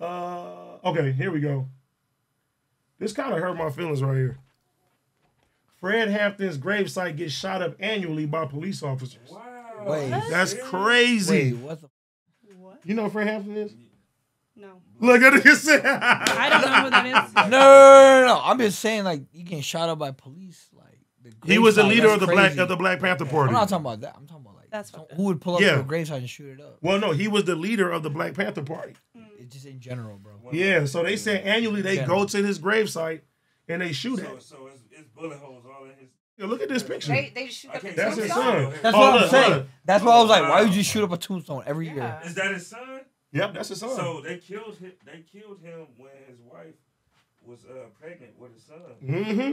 Uh, okay, here we go. This kind of hurt my feelings right here. Fred Hampton's gravesite gets shot up annually by police officers. Wow. Wait. That's crazy. Wait, what the? What? You know who Fred Hampton is? No. Look at this. I don't know who that is. No, no, no, no, no. I'm just saying, like, you getting shot up by police. Like, the He was the leader of the black of the Black Panther Party. I'm not talking about that. I'm talking about like That's some- fucked up. who would pull up Yeah. to a gravesite and shoot it up. Well, no, he was the leader of the Black Panther Party. It's just in general, bro. Yeah, so they said annually they Yeah. go to his gravesite and they shoot So, at. so it's, it's bullet holes all in his. Yeah, look at this picture. They they just shoot up the can't That's his son. That's Oh, what I'm saying. look. That's why I was like, why would you shoot up a tombstone every year? Is that his son? Yep, that's his son. So they killed him. They killed him when his wife was uh, pregnant with his son. hmm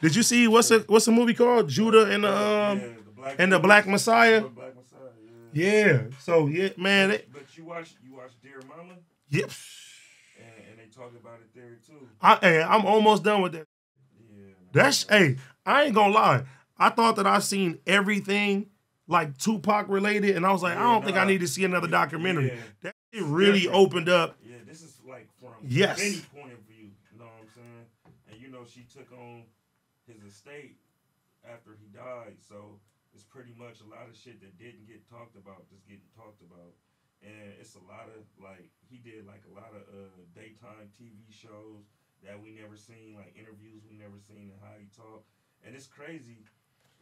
Did you see what's a what's the movie called? Judas and the um Yeah, the black and the Black Messiah. The Black Messiah. Yeah. Yeah. So yeah, man. It, But you watch you watch Dear Mama, yep. and, and they talk about it there too. I, hey, I'm almost done with that. Yeah. That's hey, I ain't gonna lie. I thought that I seen everything like Tupac related, and I was like, I don't think I need to see another documentary. Yeah. That it really opened up. Yeah, this is like from Yes. any point of view. You know what I'm saying? And you know, she took on his estate after he died, so it's pretty much a lot of shit that didn't get talked about just getting talked about. And it's a lot of like he did like a lot of uh, daytime TV shows that we never seen, like interviews we never seen, and how he talked. And it's crazy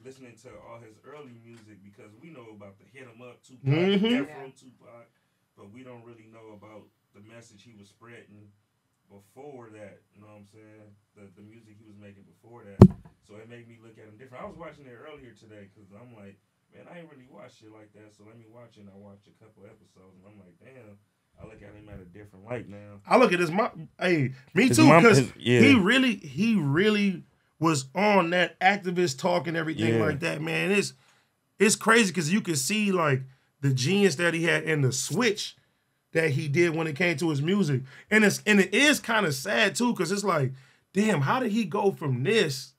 listening to all his early music because we know about the hit hit 'em up Tupac, Mhm. Death Tupac, but we don't really know about the message he was spreading before that. You know what I'm saying? The the music he was making before that. So it made me look at him different. I was watching it earlier today because I'm like, man, I ain't really watched shit like that. So let me watch it. And I watched a couple episodes, and I'm like, damn. I look at him at a different light now. I look at his mom. Hey, me His too, because yeah. he really, he really was on that activist talk and everything Yeah. like that. Man, it's it's crazy because you can see like the genius that he had and the switch that he did when it came to his music, and it's and it is kind of sad too because it's like, damn, how did he go from this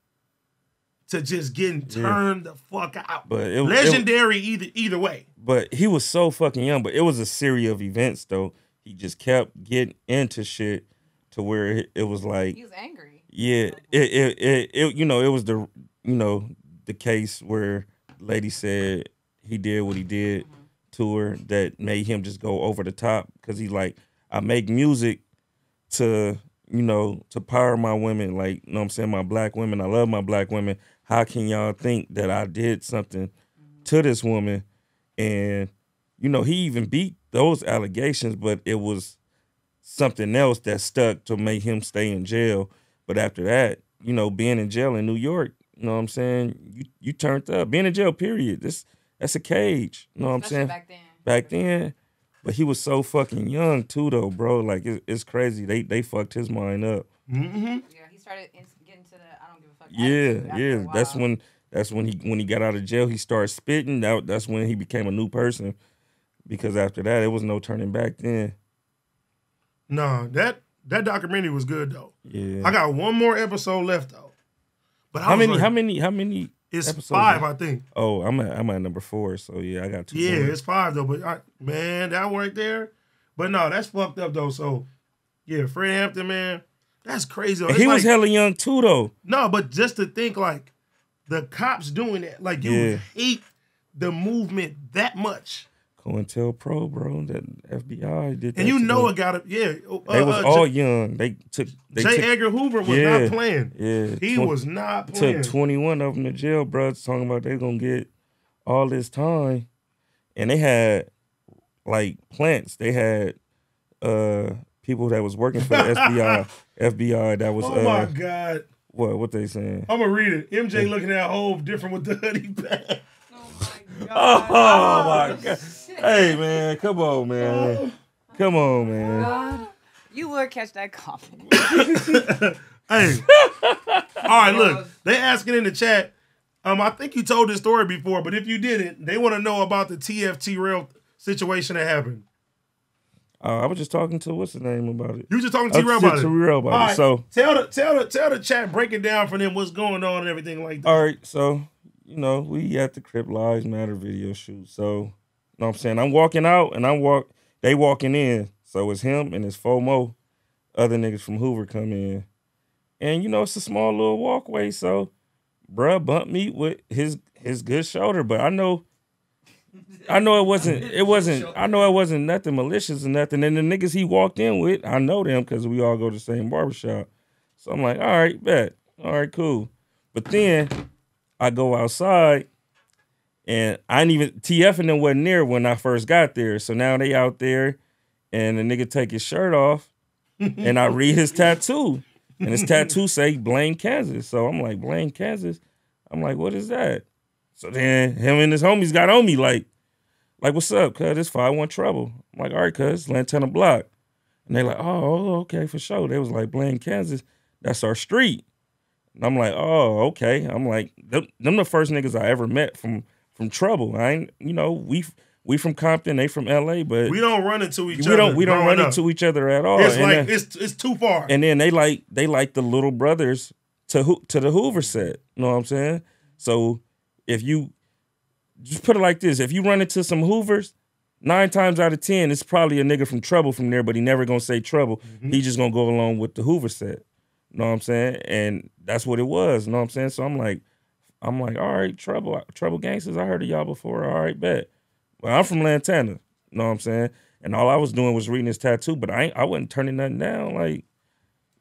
to just getting Yeah. turned the fuck out? But it, it, Legendary either either way. but he was so fucking young. But it was a series of events though. He just kept getting into shit to where it, it was like, He was angry. yeah, it, it it it you know it was the you know the case where lady said he did what he did to her that made him just go over the top because he like I make music to you know to power my women like you know what I'm saying my black women. I love my black women. How can y'all think that I did something mm-hmm. to this woman? And you know he even beat those allegations but it was something else that stuck to make him stay in jail. But after that you know being in jail in New York you know what I'm saying you you turned up. Being in jail period. This that's a cage you know what I'm Especially saying back then. back then. But he was so fucking young too, though, bro. Like it, it's crazy. They they fucked his mind up. Mm-hmm. Yeah, he started in, getting to the I don't give a fuck. Yeah, after a yeah. That's when that's when he when he got out of jail. He started spitting. That that's when he became a new person. Because after that, it was no turning back. Then No, that that documentary was good though. yeah. I got one more episode left though. But how many? like, how many? How many? It's episodes? five, I think. Oh, I'm at I'm at number four. So yeah, I got two. Yeah, more. it's five though. But I, man, that one right there. But no, that's fucked up though. So yeah, Fred Hampton, man, that's crazy. though. And It's he was like- hella young too, though. no, but just to think like the cops doing that, like you Yeah. hate the movement that much, COINTELPRO, bro. That FBI did that. and you know them. it got it. yeah. uh, They was uh, all J, young. They took. They J. took, Edgar Hoover was Yeah. not playing. Yeah, He twen- was not playing. took 21 of them to jail, bro. Talking about they gonna get all this time, and they had like plants. They had uh people that was working for the FBI. FBI that was oh my uh god, what what they saying? I'm gonna read it. MJ looking at Hove different with the hoodie back. Oh my god. Oh my god! Hey man, come on man, come on man. God. You would catch that comment. Hey. All right, look. They asking in the chat. Um, I think you told this story before, but if you didn't, they want to know about the TFT rail situation that happened. Uh, I was just talking to what's the name about it. You was just talking to Uh, T-Rail to about it. T-Rail about All it. So tell the tell the tell the chat, break it down for them, what's going on and everything like that. All right, so you know, we at the Crip Lives Matter video shoot. So, you know what I'm saying? I'm walking out and I'm walk they walking in. So it's him and his FOMO, other niggas from Hoover come in. And you know, it's a small little walkway, so bruh bumped me with his his good shoulder. But I know I know it wasn't it wasn't I know it wasn't nothing malicious or nothing. And the niggas he walked in with, I know them because we all go to the same barbershop. So I'm like, all right, bet. All right, cool. But then I go outside and I didn't even TF and them wasn't near when I first got there. So now they out there and the nigga take his shirt off and I read his tattoo. And his tattoo say Blaine, Kansas. So I'm like, Blaine, Kansas. I'm like, what is that? So then him and his homies got on me like, like, what's up, cuz? It's 5-1 trouble. I'm like, all right, cuz, Lantana Block. And they like, oh, oh, okay, for sure. They was like, Blaine, Kansas, that's our street. And I'm like, oh, okay. I'm like, them, them the first niggas I ever met from from trouble. I ain't, you know, we we from Compton, they from LA, but We don't run into each we other. don't we don't run up. into each other at all. It's And like then- it's it's too far. and then they like they like the little brothers to Ho- to the Hoover set. You know what I'm saying? So if you just put it like this, if you run into some Hoovers, nine times out of ten, it's probably a nigga from Trouble from there, but he never gonna say Trouble. Mm-hmm. He just gonna go along with the Hoover set. You know what I'm saying? And that's what it was. You know what I'm saying? So I'm like, I'm like, all right, Trouble, Trouble Gangsters. I heard of y'all before. All right, bet. Well, I'm from Lantana. You know what I'm saying? And all I was doing was reading his tattoo, but I I wasn't turning nothing down. Like,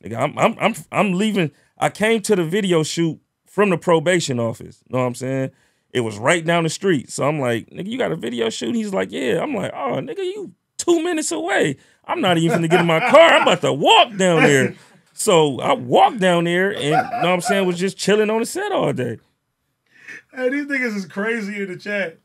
nigga, I'm I'm I'm I'm leaving. I came to the video shoot from the probation office. You know what I'm saying? It was right down the street. So I'm like, nigga, you got a video shoot? He's like, yeah. I'm like, oh, nigga, you two minutes away. I'm not even gonna get in my car. I'm about to walk down there. So I walked down there and you know what I'm saying, was just chilling on the set all day. Hey, these niggas is crazy in the chat.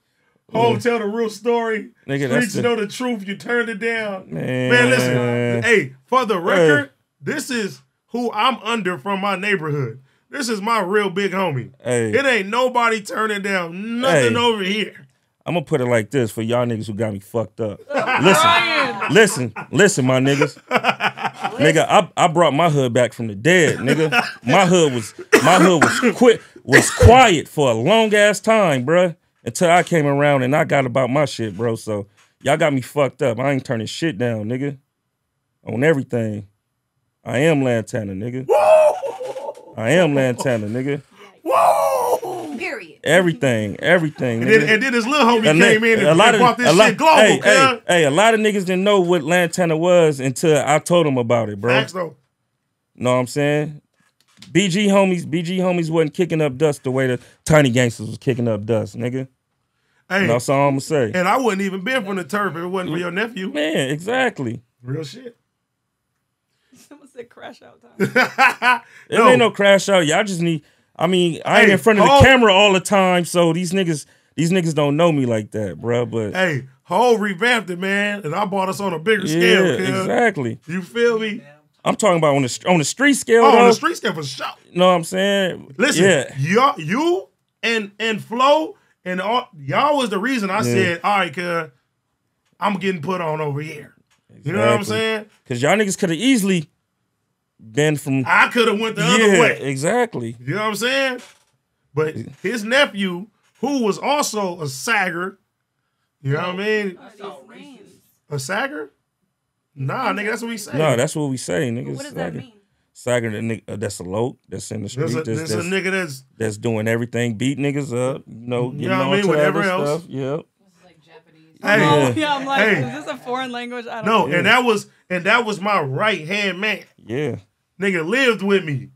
Home tell the real story. Nigga, that's Streets the- know the truth. You turned it down. Man, Man, listen. Hey, for the record, this is who I'm under from my neighborhood. This is my real big homie. Hey. It ain't nobody turning down nothing Hey. over here. I'm gonna put it like this for y'all niggas who got me fucked up. Listen, listen, listen, my niggas. nigga, I, I brought my hood back from the dead, nigga. My hood was my hood was quit was quiet for a long ass time, bruh. Until I came around and I got about my shit, bro. So y'all got me fucked up. I ain't turning shit down, nigga. On everything. I am Lantana, nigga. I am Lantana, nigga. Whoa! Period. Everything, everything. And then, and then his little homie A ni- came in and, and brought this a lot- shit global, hey, hey, hey, a lot of niggas didn't know what Lantana was until I told them about it, bro. Facts, though. Know what I'm saying? BG homies, BG homies wasn't kicking up dust the way the tiny gangsters was kicking up dust, nigga. Hey, And that's all I'm gonna say. and I wouldn't even been from the turf if it wasn't for your nephew. Man, exactly. Real shit. Someone said crash out time. no. It ain't no crash out. Y'all just need. I mean, I ain't in front of the camera all the time, so these niggas, these niggas don't know me like that, bro. But Hey, whole revamped it, man, and I bought us on a bigger yeah, scale. cuz. exactly. You feel me? I'm talking about on the on the street scale. Oh, on the street scale for sure. You know what I'm saying? Listen, yeah. y'all, you and and Flo and all y'all was the reason I said, all right, cuz I'm getting put on over here. You know what I'm saying? Cause y'all niggas could have easily been from I could have went the yeah, other way. exactly. You know what I'm saying? But his nephew, who was also a sagger, you know what I mean? A sagger? Nah, nigga, that's what we say. No, that's what we say, niggas. What does that mean? Sagger, the nigga, uh, that's a loke that's in the street. there's a, that's, a nigga that's that's doing everything, beat niggas up, you know, You know what I on mean? Whatever else. Stuff. Yep. This is like Japanese. hey, Oh, yeah, I'm like, Hey. is this a foreign language? I don't no, know. and that was and that was my right hand man. Yeah. Nigga lived with me.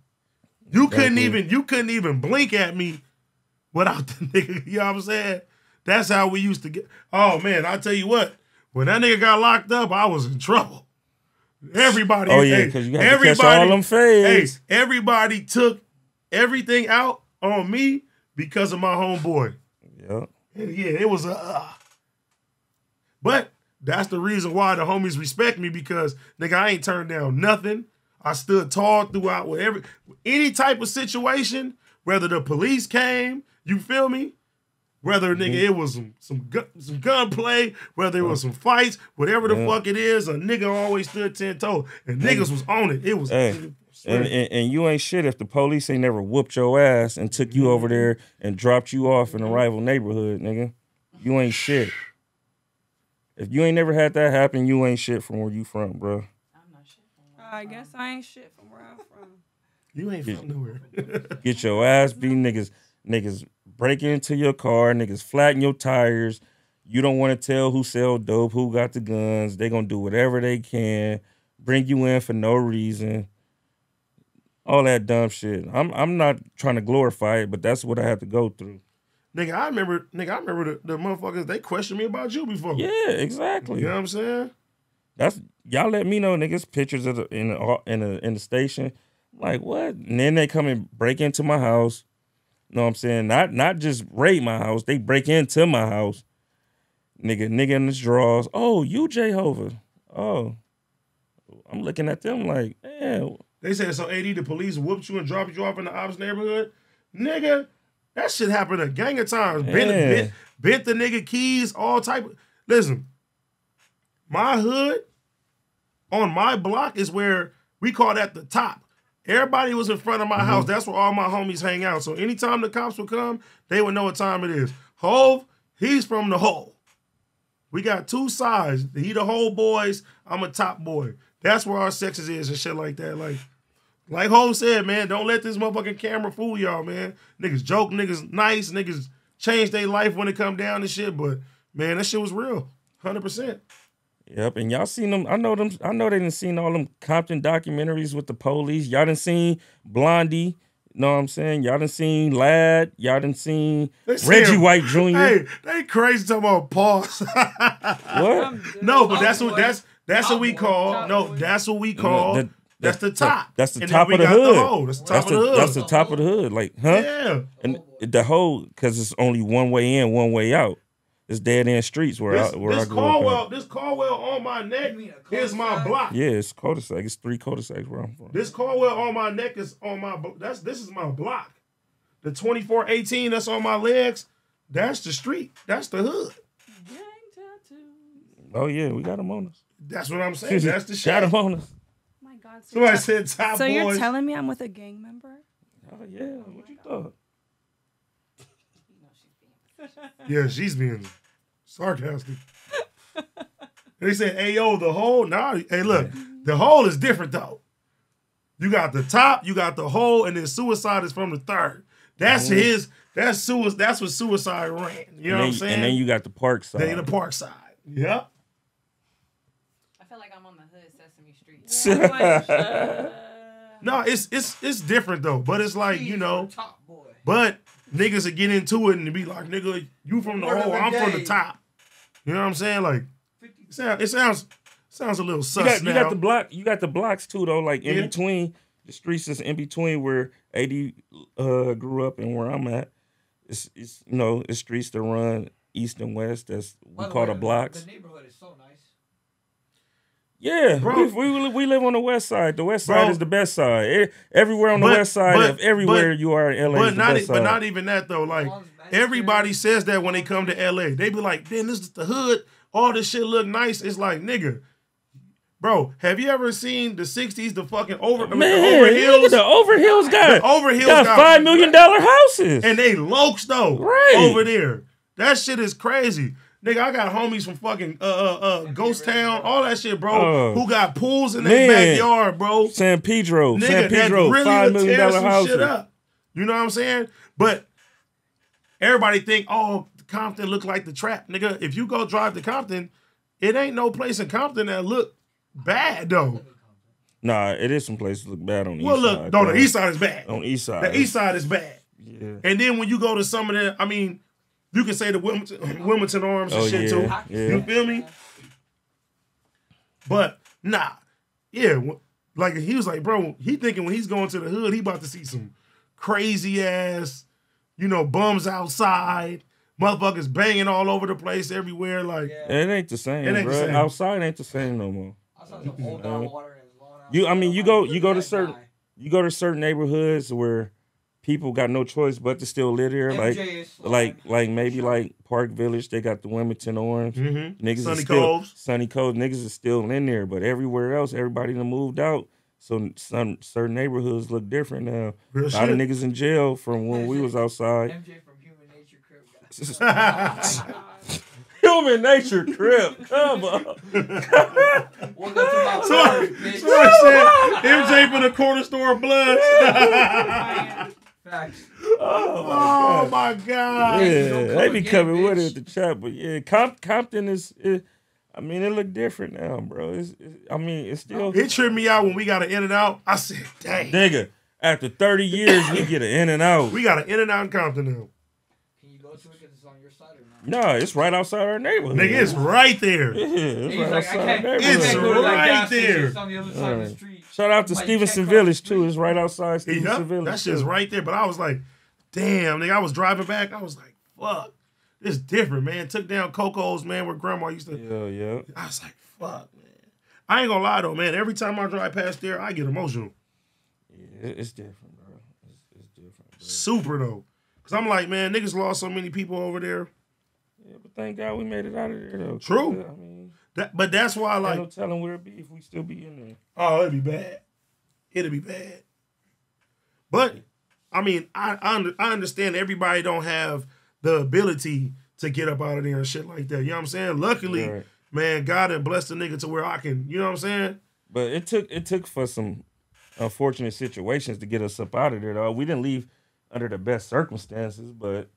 You couldn't even you couldn't even blink at me without the nigga. You know what I'm saying? That's how we used to get. Oh man, I tell you what, when that nigga got locked up, I was in trouble. Everybody, Oh yeah, because you got to catch all them Hey, everybody took everything out on me because of my homeboy. Yep. And yeah, it was a. Uh, but that's the reason why the homies respect me because nigga, I ain't turned down nothing. I stood tall throughout whatever any type of situation, whether the police came, you feel me? Whether nigga mm-hmm. it was some some gun, some gunplay, whether it was some fights, whatever the Yeah. fuck it is, a nigga always stood ten toes, and niggas was on it. It was. Hey, And, and and you ain't shit if the police ain't never whooped your ass and took you over there mm-hmm. and dropped you off in a mm-hmm. rival neighborhood, nigga. You ain't shit. If you ain't never had that happen, you ain't shit from where you from, bro. I'm not shit. from where I'm I guess. I ain't shit from where I'm from. You ain't Yeah. from nowhere. Get your ass beat, niggas. Niggas break into your car, niggas flatten your tires. You don't want to tell who sell dope, who got the guns. They gonna do whatever they can, bring you in for no reason. All that dumb shit. I'm I'm not trying to glorify it, but that's what I had to go through. nigga, I remember, nigga, I remember the, the motherfuckers. They questioned me about you before. Yeah, exactly. You know what I'm saying? That's y'all let me know niggas pictures of the in the in the in the station. Like what? And then they come and break into my house. Know what I'm saying? Not not just raid my house. They break into my house. Nigga, nigga in the drawers. Oh, you Jehovah. Oh. I'm looking at them like, man, They said so. Ad, the police whooped you and dropped you off in the ops neighborhood, nigga. That shit happened a gang of times. Bent, Yeah. bent, bent the nigga keys, all type. Of, listen, my hood on my block is where we call that the top. Everybody was in front of my Mm-hmm. house. That's where all my homies hang out. So anytime the cops would come, they would know what time it is. Hove, he's from the hole. We got two sides. He the whole boys. I'm a top boy. That's where our sexes is and shit like that. Like, like Hove said, man, don't let this motherfucking camera fool y'all, man. Niggas joke, niggas nice, niggas change their life when it come down to shit. But man, that shit was real, hundred percent. Yep, and y'all seen them. I know them. I know they didn't seen all them Compton documentaries with the police. Y'all didn't seen Blondie. Know what I'm saying? Y'all didn't seen Lad. Y'all didn't seen They said- Reggie White Jr. Hey, they crazy talking about pause. what? No, but that's what Top that's that's what we call Top no, that's what we call The- the- that's the top. That's the And top of the hood. hole. That's the top That's of the the hood. that's the top of the hood. Like, huh? yeah. And the whole because it's only one way in, one way out. It's dead end streets where This, I where this I grew up. Caldwell, at. this Caldwell on my neck You mean a is my block. Yeah, it's cul-de-sac. It's three cul-de-sacs where I'm from. This Caldwell on my neck is on my that's this is my block. The 2418 that's on my legs, that's the street. That's the hood. Gang tattoo. Oh yeah, we got them on us. That's what I'm saying. That's the got them on us. my God. So, Somebody you're, said top so you're telling me I'm with a gang member? Oh yeah, what you thought? You know she's being yeah, she's being sarcastic. they said, "Hey yo, the hole." Nah, hey look, the hole is different though. You got the top, you got the hole, and then suicide is from the third. That's his. That's suicide. That's what suicide ran. You know and what I'm saying? And then you got the park side. They the park side. Yep. I feel like I'm on the hood Sesame Street. Yeah, like, uh, No, it's it's it's different though. But it's like you know, top boy. but niggas to get into it and be like, nigga, you from the Word hole, the I'm from the top. You know what I'm saying? Like, it sounds it sounds sounds a little You sus got, you got the block. You got the blocks too, though. Like in Yeah. between the streets is in between where Ad uh, grew up and where I'm at. It's, it's you know it's streets that run east and west. That's we By call way, the blocks. The neighborhood is so nice. Yeah, Bro. we, we we live on the west side. The west Bro. side is the best side. Everywhere on the But- west side but- of everywhere but- you are in LA but is the not best e- but not even that though. Like everybody says that when they come to LA, they be like, "Damn, this is the hood. All this shit look nice." It's like, nigga, bro, have you ever seen the '60s? The fucking over I mean, Man, the look at overhills, the overhills got the overhills got got- five million dollar houses. and they lokes though, Right. over there. That shit is crazy. Nigga, I got homies from fucking uh uh, uh Ghost Town, all that shit, bro. Oh. who got pools in their Man. backyard, bro. San Pedro, San Nigga, Pedro, that really five would million tear some shit up. You know what I'm saying? But everybody think, oh, Compton look like the trap, nigga. If you go drive to Compton, it ain't no place in Compton that look bad though. Nah, it is some places look bad on the Well, east look, side. no, the east side is bad. on the east side. The east side is bad. Yeah. And then when you go to some of the, I mean, you can say the Wilmington, Wilmington Arms and Oh, shit yeah, too. yeah. You feel me? But nah, yeah, like he was like, bro, he thinking when he's going to the hood, he about to see some crazy ass, you know, bums outside, motherfuckers banging all over the place everywhere. Like, Yeah. It ain't the same, It ain't the same. Outside ain't the same no more. I saw old dog water and his lawn out. You- I mean, you go- you go to certain- You go to certain neighborhoods where people got no choice but to still live here. like like like maybe like Park Village, they got the Wilmington Arms. mm-hmm. Niggas Sunny is still, Coves. Sunny Coves. Niggas is still in there, but everywhere else, everybody done moved out. So some certain neighborhoods look different now. real A lot of niggas in jail from when we was outside. MJ from Human Nature Crib. guy. oh. Human nature crip. Come on. Welcome to my Sorry, world, bitch. sorry, said MJ for the corner store of blood. Facts. oh my oh, god. Yeah, don't come they be again, coming with it at the trap, but yeah, Comp- Compton is. It, I mean, it look different now, bro. It's, it, I mean, it's still It tripped me out when we got an In-N-Out. I said, dang. nigga. After thirty years, we get an In-N-Out. We got an In-N-Out in Compton now. Can you go to it because it's on your side or not? No, it's right outside our neighborhood. Nigga, it's right there. yeah, it's right like, outside our can't, I neighborhood. It's can't go to that right there. It's on the other side of the street. Shout out to Might Stevenson check across the Village too. It's right outside Stevenson Yep, Village. that shit's too. right there. But I was like, damn, nigga. I was driving back. I was like, fuck. This different, man. Took down Coco's, man, where grandma used to. Yeah, yeah. I was like, fuck, man. I ain't gonna lie though, man. Every time I drive past there, I get emotional. Yeah, it's different, bro. It's, it's different. Bro. Super though. Cause I'm like, man, niggas lost so many people over there. Yeah, but thank God we made it out of there, though. True. I mean, That, but that's why, like, like, no telling where it be if we still be in there. oh, it'd be bad. It'd be bad. But I mean, I I, under, I understand everybody don't have the ability to get up out of there and shit like that. You know what I'm saying? Luckily, Right. man, God had blessed the nigga to where I can. You know what I'm saying? But it took it took for some unfortunate situations to get us up out of there. Though we didn't leave under the best circumstances, but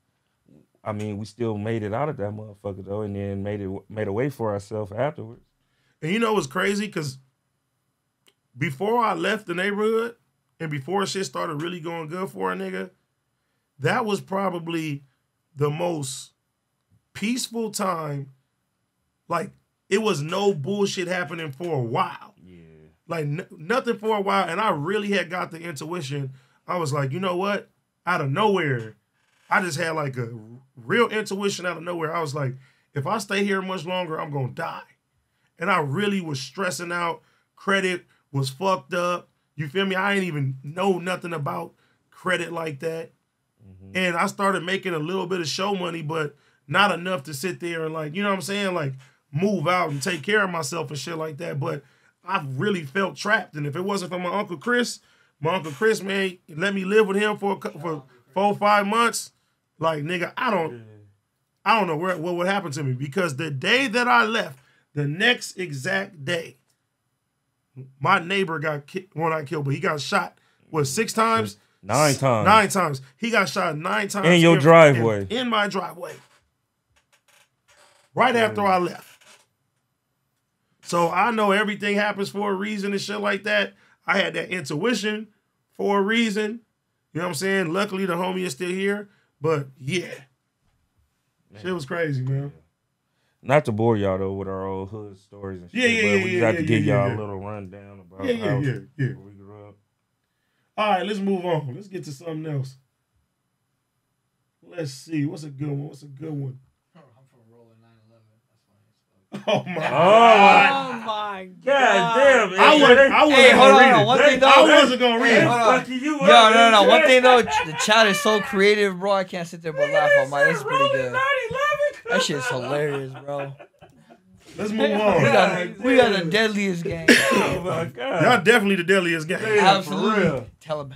I mean, we still made it out of that motherfucker though, and then made it made a way for ourselves afterwards. And you know what's crazy? Because before I left the neighborhood and before shit started really going good for a nigga, that was probably the most peaceful time. Like, it was no bullshit happening for a while. Yeah. Like, nothing for a while. And I really had got the intuition. I was like, you know what? Out of nowhere, I just had like a real intuition out of nowhere. I was like, if I stay here much longer, I'm going to die and I really was stressing out. Credit was fucked up. You feel me? I ain't even know nothing about credit like that. Mm-hmm. And I started making a little bit of show money, but not enough to sit there and like, you know what I'm saying? Like move out and take care of myself and shit like that. But I really felt trapped. And if it wasn't for my Uncle Chris, my Uncle Chris, man, let me live with him for a, for four, five months. Like, nigga, I don't I don't know where what would happen to me because the day that I left, the next exact day, my neighbor got ki- well not killed, but he got shot. What six times? Nine times. Nine times. He got shot nine times In your driveway. In, in my driveway. Right after I left. So I know everything happens for a reason and shit like that. I had that intuition for a reason. You know what I'm saying? Luckily the homie is still here. But yeah. Shit was crazy, man. Not to bore y'all though with our old hood stories and shit, Yeah, yeah, but yeah, we just yeah, have to yeah, give y'all a little rundown about Yeah, yeah, how yeah, yeah. we grew up. All right, let's move on. Let's get to something else. Let's see. What's a good one? What's a good one? I'm from rolling 911. That's funny. Oh my Oh my god. God oh, damn! I wasn't, I wasn't Hey, hold gonna on, read hold on. it. One thing though- I wasn't gonna read Hey, it. hold on. Fucking you No, no, no. One thing though, the chat is so creative, bro. I can't sit there but laugh on my. That's pretty good. That shit's hilarious, bro. Let's move on. We on. got, we got the deadliest gang. Oh my god! Y'all definitely the deadliest game. Yeah, for Absolutely. real. Taliban.